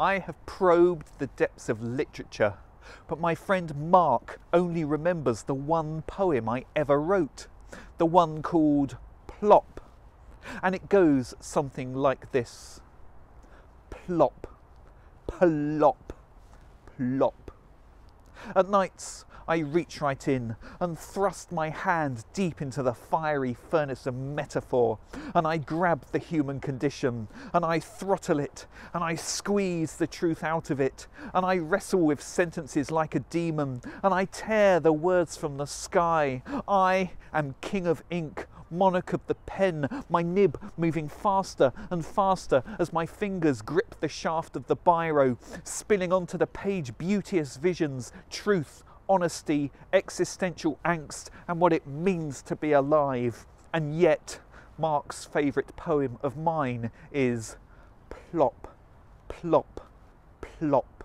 I have probed the depths of literature, but my friend Mark only remembers the one poem I ever wrote, the one called Plop. And it goes something like this Plop, plop, plop. At nights, I reach right in and thrust my hand deep into the fiery furnace of metaphor, and I grab the human condition, and I throttle it, and I squeeze the truth out of it, and I wrestle with sentences like a demon, and I tear the words from the sky. I am king of ink, monarch of the pen, my nib moving faster and faster as my fingers grip the shaft of the biro, spilling onto the page beauteous visions, truth, honesty, existential angst, and what it means to be alive. And yet, Mark's favourite poem of mine is Plop, Plop, Plop.